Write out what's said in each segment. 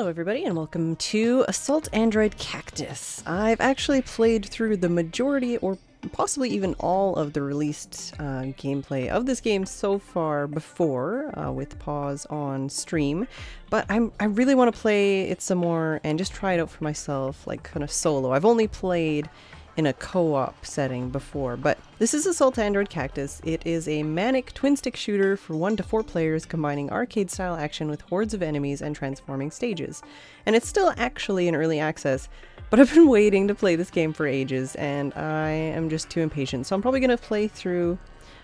Hello everybody and welcome to Assault Android Cactus. I've actually played through the majority or possibly even all of the released uh, gameplay of this game so far before uh, with pause on stream but I'm, I really want to play it some more and just try it out for myself like kind of solo. I've only played in a co-op setting before, but this is Assault Android Cactus. It is a manic twin-stick shooter for one to four players combining arcade-style action with hordes of enemies and transforming stages. And it's still actually in early access, but I've been waiting to play this game for ages and I am just too impatient. So I'm probably going to play through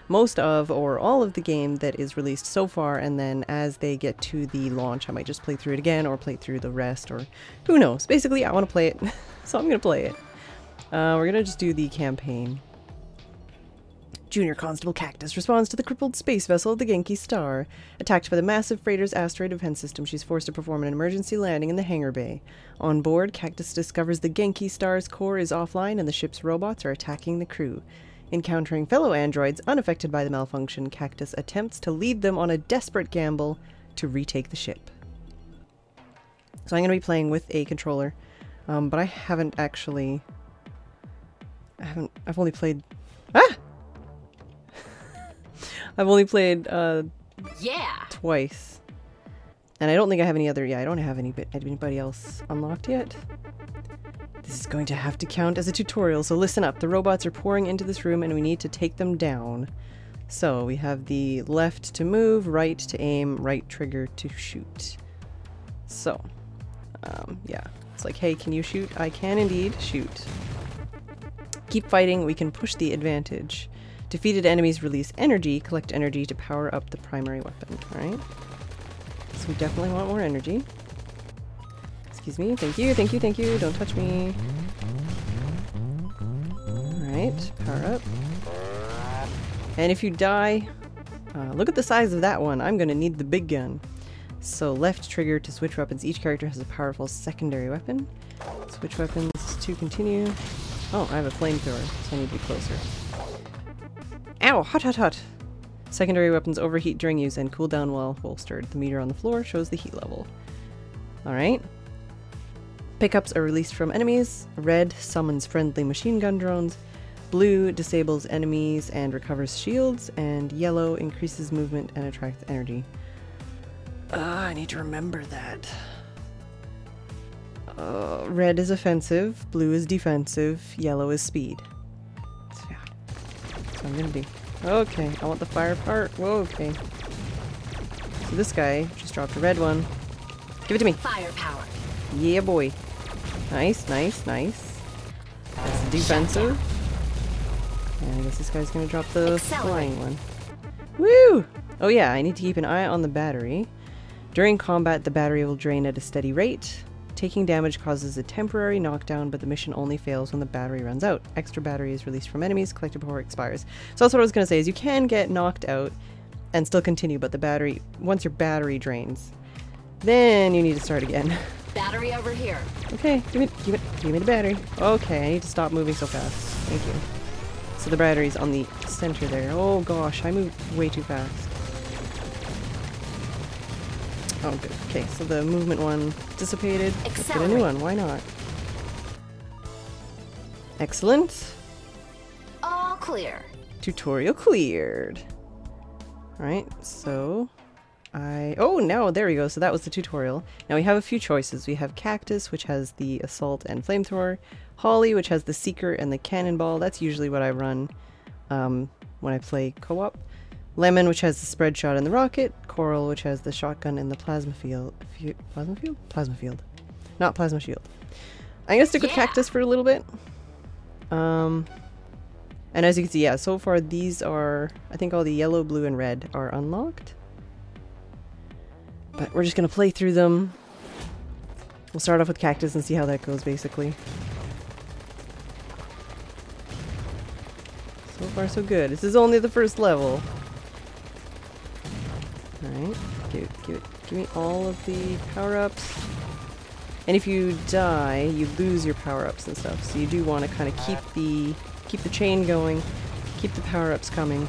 most of or all of the game that is released so far and then as they get to the launch I might just play through it again or play through the rest or who knows. Basically I want to play it so I'm going to play it. Uh, we're gonna just do the campaign. Junior Constable Cactus responds to the crippled space vessel, the Genki Star. Attacked by the massive freighter's asteroid defense system, she's forced to perform an emergency landing in the hangar bay. On board, Cactus discovers the Genki Star's core is offline and the ship's robots are attacking the crew. Encountering fellow androids unaffected by the malfunction, Cactus attempts to lead them on a desperate gamble to retake the ship. So I'm going to be playing with a controller, um, but I haven't actually I haven't. I've only played. Ah! I've only played uh, yeah twice, and I don't think I have any other. Yeah, I don't have any anybody else unlocked yet. This is going to have to count as a tutorial, so listen up. The robots are pouring into this room, and we need to take them down. So we have the left to move, right to aim, right trigger to shoot. So, um, yeah, it's like, hey, can you shoot? I can indeed shoot. Keep fighting, we can push the advantage. Defeated enemies release energy, collect energy to power up the primary weapon, alright? So we definitely want more energy. Excuse me, thank you, thank you, thank you, don't touch me. Alright, power up. And if you die, uh, look at the size of that one, I'm gonna need the big gun. So left trigger to switch weapons, each character has a powerful secondary weapon. Switch weapons to continue. Oh, I have a flamethrower, so I need to be closer. Ow! Hot, hot, hot! Secondary weapons overheat during use and cool down while holstered. The meter on the floor shows the heat level. Alright. Pickups are released from enemies. Red summons friendly machine gun drones. Blue disables enemies and recovers shields. And yellow increases movement and attracts energy. Uh, I need to remember that. Uh, red is offensive, blue is defensive, yellow is speed. So, yeah. So I'm gonna be. Okay, I want the fire part. Whoa, okay. So this guy just dropped a red one. Give it to me. Firepower. Yeah, boy. Nice, nice, nice. That's defensive. And I guess this guy's gonna drop the flying one. Woo! Oh yeah, I need to keep an eye on the battery. During combat, the battery will drain at a steady rate. Taking damage causes a temporary knockdown, but the mission only fails when the battery runs out. Extra battery is released from enemies, collected before it expires. So that's what I was going to say, is you can get knocked out and still continue, but the battery, once your battery drains, then you need to start again. Battery over here. Okay, give me, give me, give me the battery. Okay, I need to stop moving so fast. Thank you. So the battery's on the center there. Oh gosh, I moved way too fast. Oh, good. Okay, so the movement one dissipated. Let's get a new one. Why not? Excellent. All clear. Tutorial cleared. Alright, so I... Oh, now there we go. So that was the tutorial. Now we have a few choices. We have Cactus, which has the Assault and Flamethrower. Holly, which has the Seeker and the Cannonball. That's usually what I run um, when I play co-op. Lemon, which has the spread shot and the rocket. Coral, which has the shotgun and the plasma field. Plasma field? Plasma field. Not plasma shield. I'm gonna stick yeah. with cactus for a little bit. Um, and as you can see, yeah, so far these are, I think all the yellow, blue, and red are unlocked. But we're just gonna play through them. We'll start off with cactus and see how that goes, basically. So far so good. This is only the first level. Alright, give, give, give me all of the power-ups. And if you die, you lose your power-ups and stuff, so you do want to kind of keep the keep the chain going, keep the power-ups coming.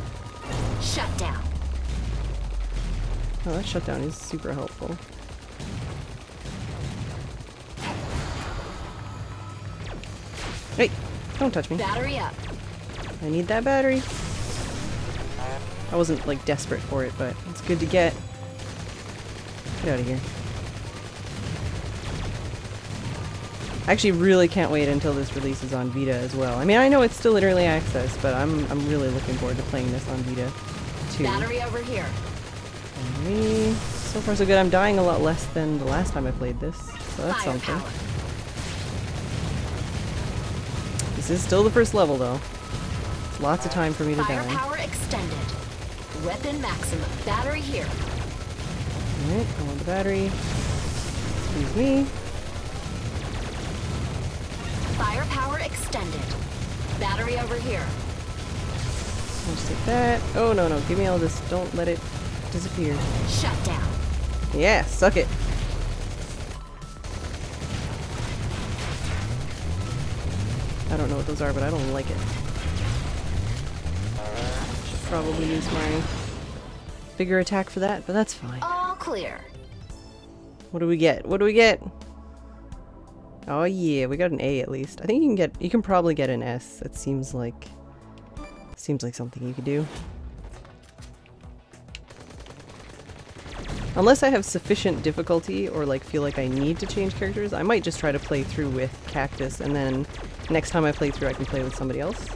Shut down. Oh, that shutdown is super helpful. Hey, don't touch me. Battery up. I need that battery. I wasn't like desperate for it, but it's good to get. Get out of here. I actually really can't wait until this releases on Vita as well. I mean, I know it's still in early access, but I'm I'm really looking forward to playing this on Vita too. Battery over here. Me, so far so good. I'm dying a lot less than the last time I played this, so that's something. Firepower. This is still the first level though. It's lots of time for me to die. Firepower extended. Weapon maximum. Battery here. Alright, I want the battery. Excuse me. Firepower extended. Battery over here. I'll just take that. Oh no no, give me all this. Don't let it disappear. Shut down. Yeah, suck it. I don't know what those are, but I don't like it. Probably use my bigger attack for that, but that's fine. All clear. What do we get? What do we get? Oh yeah, we got an A at least. I think you can get you can probably get an S. It seems like seems like something you could do. Unless I have sufficient difficulty or like feel like I need to change characters, I might just try to play through with Cactus and then next time I play through I can play with somebody else.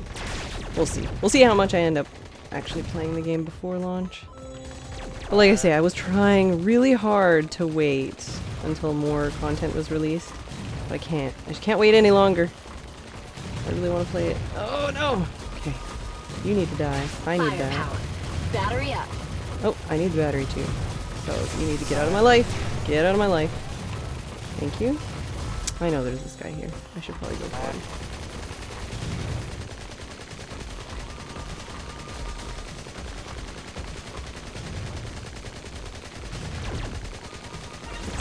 We'll see. We'll see how much I end up actually playing the game before launch. But like I say, I was trying really hard to wait until more content was released. But I can't. I just can't wait any longer. I really want to play it. Oh no! Okay. You need to die. I need that. Firepower. Battery up. Oh, I need the battery too. So you need to get out of my life. Get out of my life. Thank you. I know there's this guy here. I should probably go for him.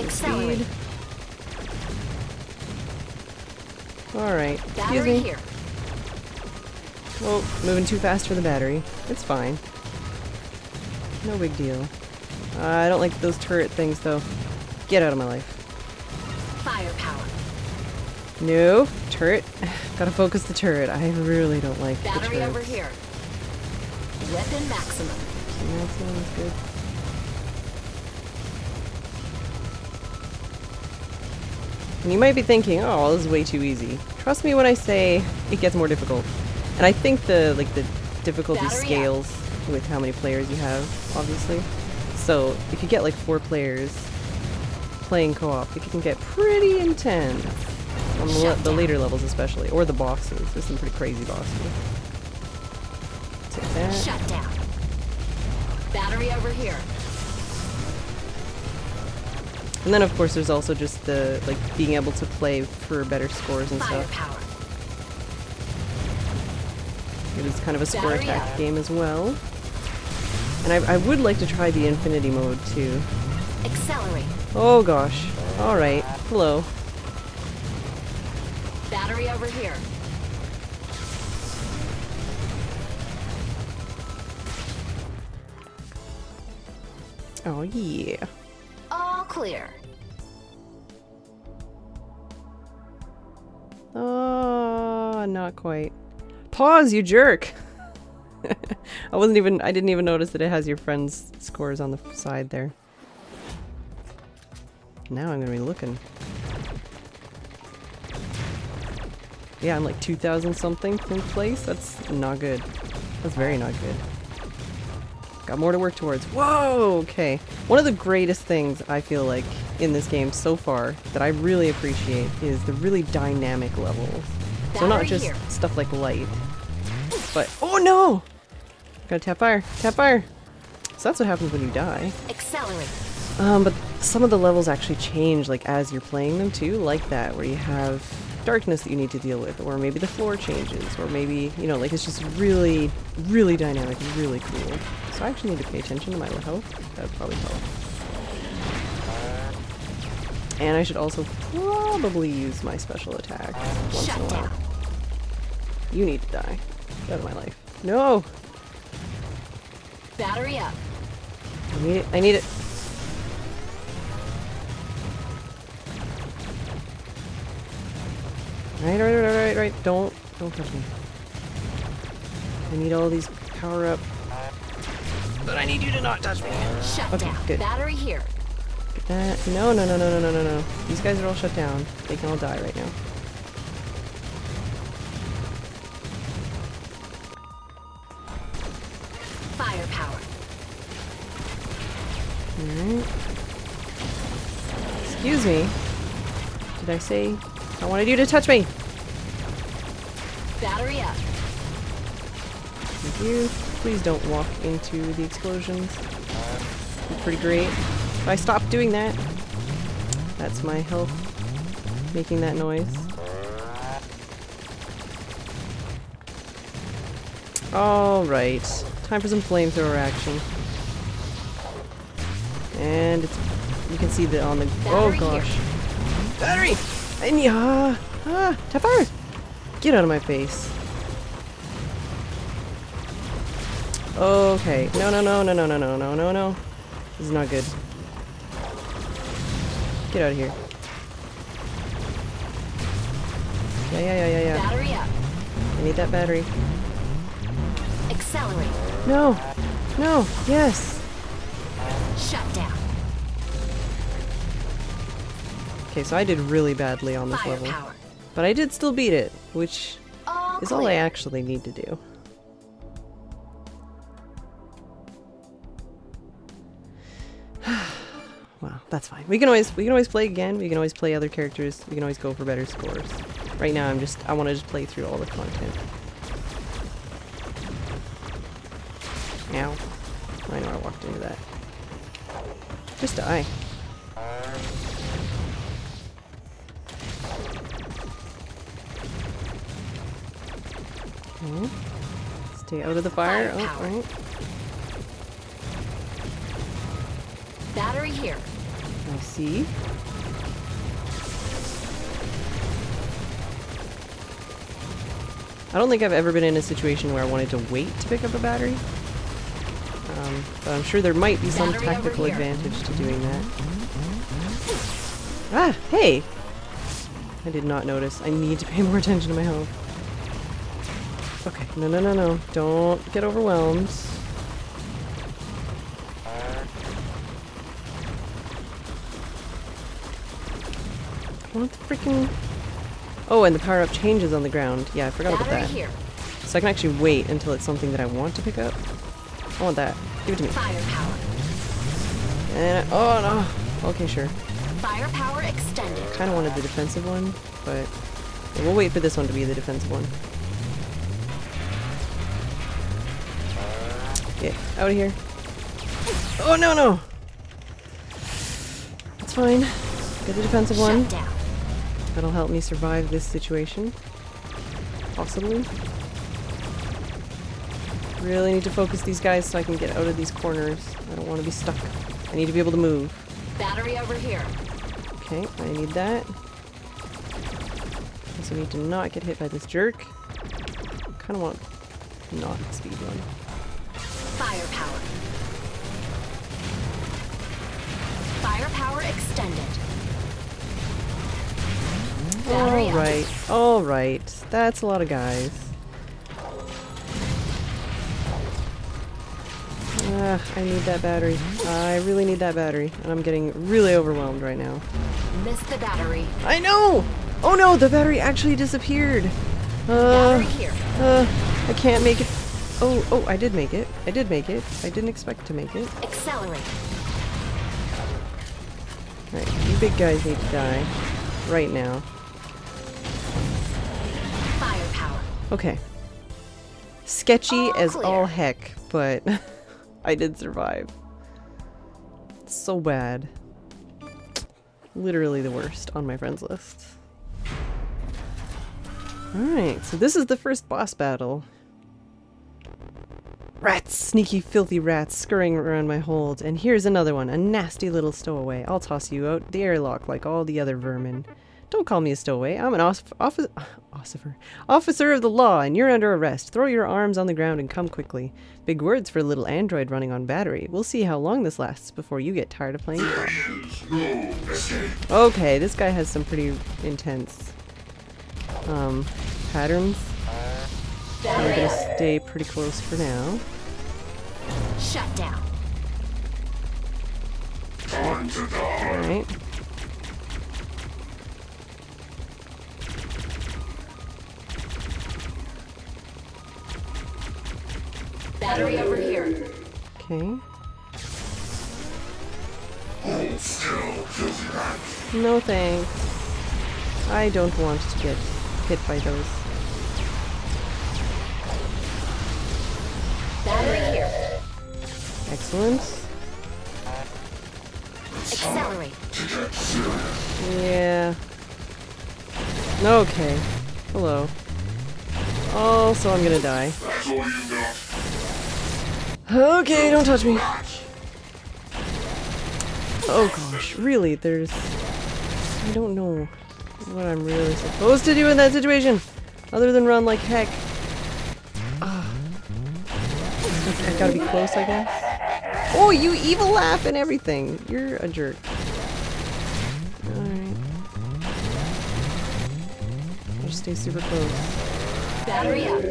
Accelerate. Speed. Alright. Excuse Battery me. here. Well, moving too fast for the battery. It's fine. No big deal. Uh, I don't like those turret things though. Get out of my life. Firepower. No, turret. Gotta focus the turret. I really don't like the Battery over here. Weapon maximum. That sounds good. And you might be thinking, oh, this is way too easy. Trust me when I say it gets more difficult. And I think the like the difficulty Battery up. scales with how many players you have, obviously. So if you get like four players playing co-op, it can get pretty intense. On the, le- Shut the down. later levels especially, or the bosses. There's some pretty crazy bosses. Take that. Shut down. Battery over here. And then of course there's also just the like being able to play for better scores and stuff. It is kind of a score Battery attack game as well. And I, I would like to try the infinity mode too. Accelerate. Oh gosh. Alright. Hello. Battery over here. Oh yeah. Clear. Oh, not quite. Pause, you jerk! I wasn't even, I didn't even notice that it has your friend's scores on the side there. Now I'm gonna be looking. Yeah, I'm like 2,000 something in place. That's not good. That's very not good. Got more to work towards. Whoa! Okay. One of the greatest things I feel like in this game so far that I really appreciate is the really dynamic levels. So not just here. stuff like light, but oh no! Gotta tap fire, tap fire. So that's what happens when you die. Accelerate. Um, but some of the levels actually change like as you're playing them too, like that, where you have darkness that you need to deal with, or maybe the floor changes, or maybe, you know, like it's just really, really dynamic, and really cool. So I actually need to pay attention to my health. That would probably help. And I should also probably use my special attack once Shut in a while. down. You need to die. Get out of my life. No! Battery up. I need it. I need it. Right, right, right, right. right, right. Don't, don't touch me. I need all these power up. But I need you to not touch me. Shut Okay, down. good. Battery here. Get that. No, no, no, no, no, no, no, no. These guys are all shut down. They can all die right now. Firepower. Alright. Excuse me. Did I say I wanted you to touch me? Battery up. Thank you. Please don't walk into the explosions. Pretty great. If I stop doing that, that's my health making that noise. Alright. Time for some flamethrower action. And it's you can see the on the oh Battery here. gosh. Battery! I ah ah Tapper! Get out of my face. Okay. No no no no no no no no no no. This is not good. Get out of here. Yeah yeah yeah yeah yeah. Battery up. I need that battery. Accelerate. No! No! Yes! Shut down. Okay, so I did really badly on this level. But I did still beat it, which is all I actually need to do. well, that's fine. We can always we can always play again. We can always play other characters. We can always go for better scores. Right now, I'm just I want to just play through all the content. Now, I know I walked into that. Just die. Stay out of the fire. Oh. Battery here. I see. I don't think I've ever been in a situation where I wanted to wait to pick up a battery. Um, but I'm sure there might be some Battery tactical advantage to doing that. Ah, hey! I did not notice. I need to pay more attention to my health. Okay, no, no, no, no. Don't get overwhelmed. I want the freaking... Oh, and the power-up changes on the ground. Yeah, I forgot about that. here. So I can actually wait until it's something that I want to pick up. I want that. Give it to me. Firepower. And I, oh no. Okay, sure. Firepower extended. Kind of wanted the defensive one, but yeah, we'll wait for this one to be the defensive one. Yeah, out of here. Oh no no. It's fine. Get the defensive one. Down. That'll help me survive this situation. Possibly. Really need to focus these guys so I can get out of these corners. I don't want to be stuck. I need to be able to move. Battery over here. Okay, I need that. Also need to not get hit by this jerk. Kind of want not speed run. Firepower. Firepower extended. Battery up. Alright, alright. That's a lot of guys. Ah, I need that battery. I really need that battery. And I'm getting really overwhelmed right now. Missed the battery. I know! Oh no, the battery actually disappeared. Uh, Battery here. uh, I can't make it. Oh, oh, I did make it. I did make it. I didn't expect to make it. Accelerate. Alright, you big guys need to die. Right now. Firepower. Okay. Sketchy All as clear. all heck, but I did survive. So bad. Literally the worst on my friends list. Alright, so this is the first boss battle. Rats! Sneaky, filthy rats scurrying around my hold. And here's another one, a nasty little stowaway. I'll toss you out the airlock like all the other vermin. Don't call me a stowaway. I'm an off- officer, officer, officer of the law, and you're under arrest. Throw your arms on the ground and come quickly. Big words for a little android running on battery. We'll see how long this lasts before you get tired of playing. Okay, this guy has some pretty intense um, patterns. So I'm gonna stay pretty close for now. Shut down. Alright. Battery over here. Okay. No thanks. I don't want to get hit by those. Battery here. Excellent. Accelerate. Yeah. Okay. Hello. Oh, so I'm gonna die. Okay, don't touch me. Oh gosh, really, there's... I don't know what I'm really supposed to do in that situation, other than run like heck. I gotta be close, I guess. Oh, you evil laugh and everything. You're a jerk. Alright. Just stay super close. Battery up.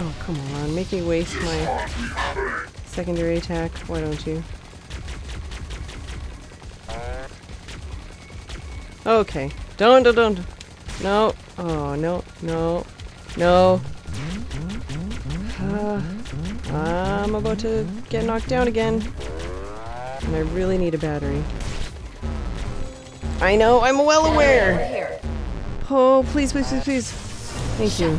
Oh, come on. Make me waste my secondary attack. Why don't you? Okay. Don't, don't, don't. No. Oh, no, no, no. Uh, I'm about to get knocked down again. And I really need a battery. I know, I'm well aware. Oh, please, please, please, please. Thank you.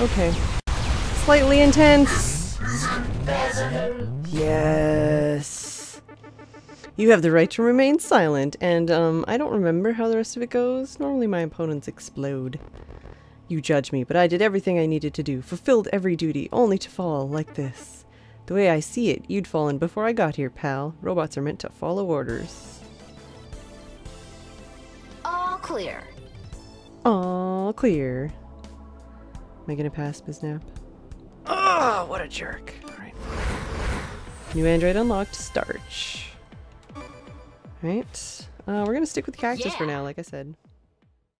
Okay. Slightly intense. Yes. You have the right to remain silent, and, um, I don't remember how the rest of it goes. Normally my opponents explode. You judge me, but I did everything I needed to do, fulfilled every duty, only to fall like this. The way I see it, you'd fallen before I got here, pal. Robots are meant to follow orders. All clear. All clear. Am I gonna pass Biznap? Oh, what a jerk. Alright. New android unlocked, Starch. Right. Uh, we're gonna stick with cactus for now, like I said.